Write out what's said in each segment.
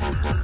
Yes!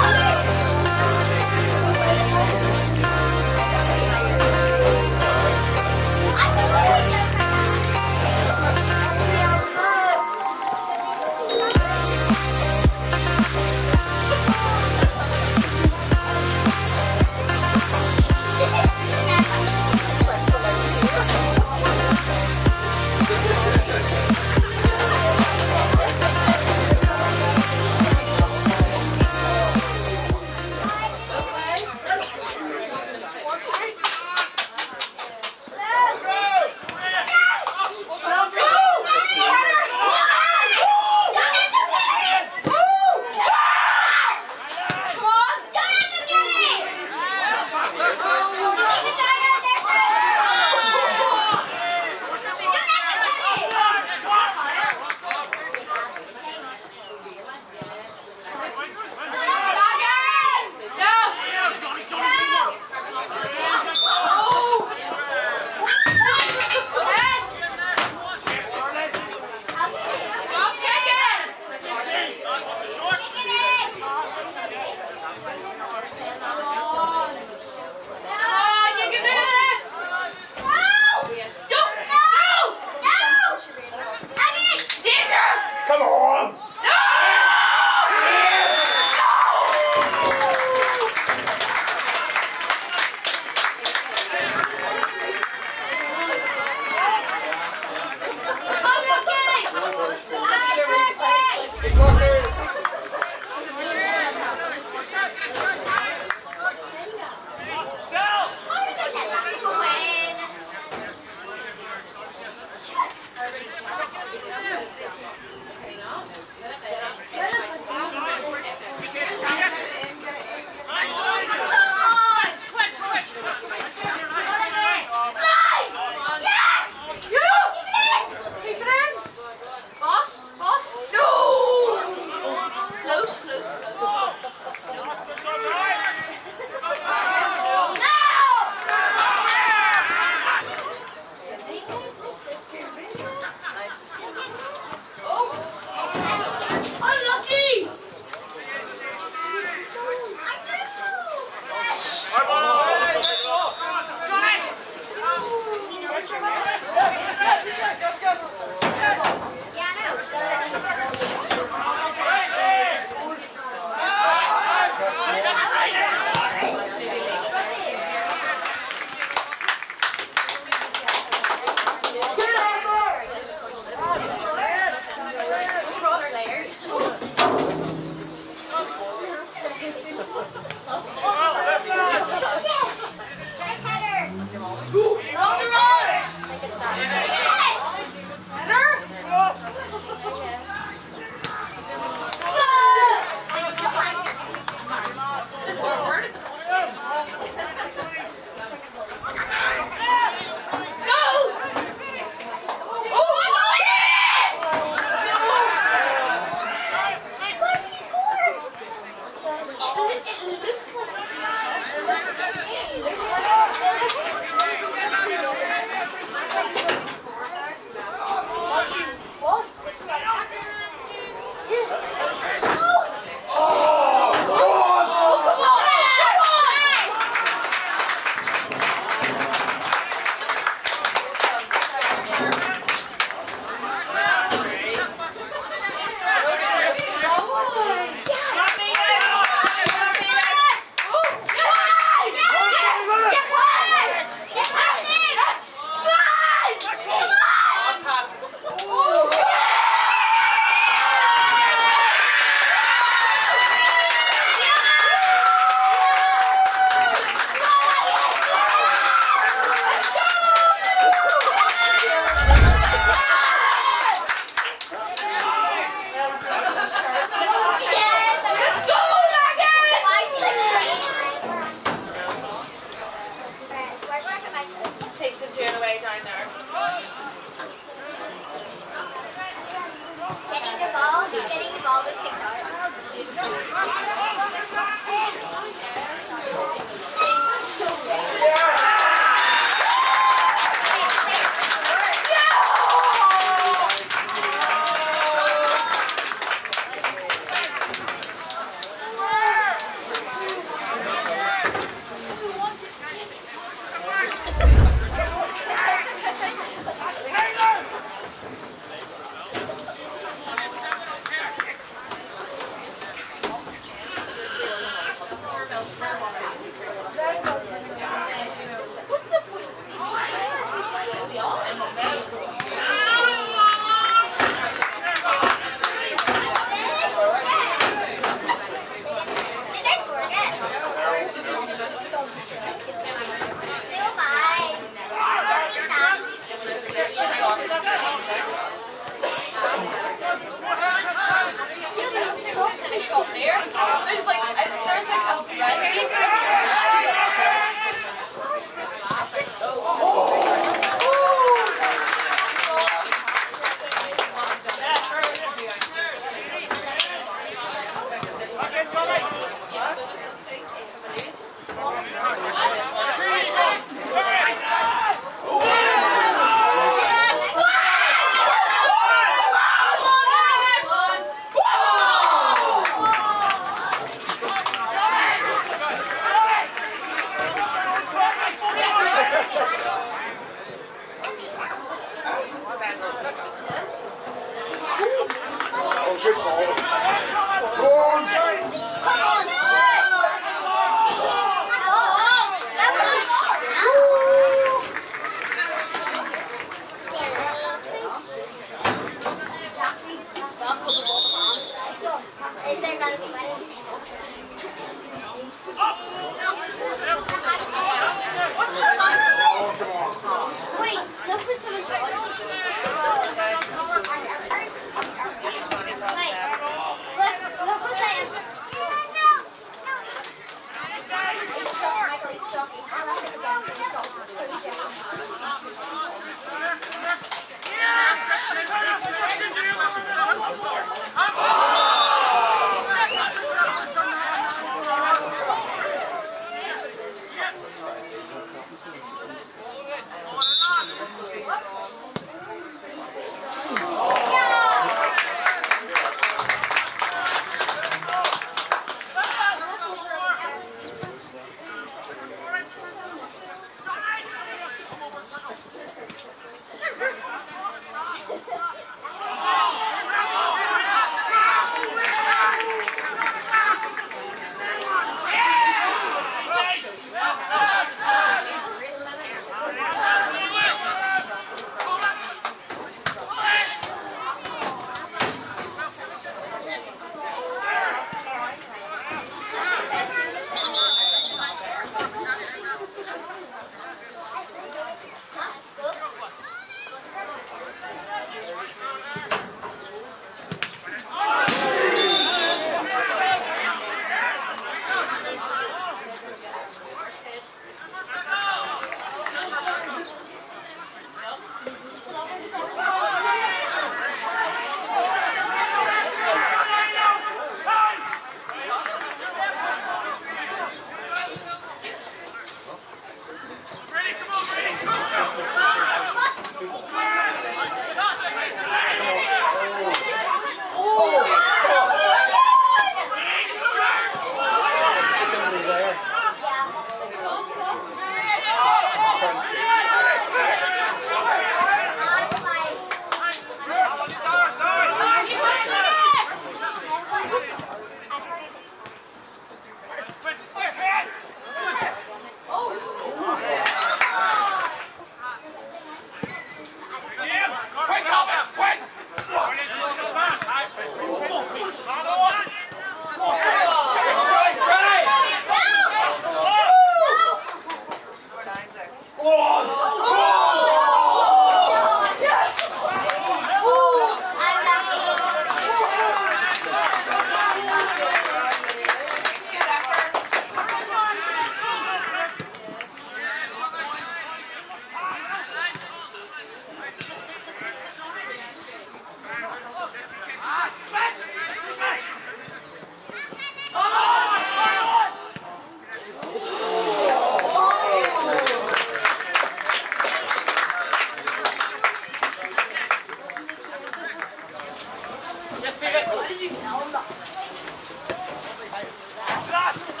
Stop!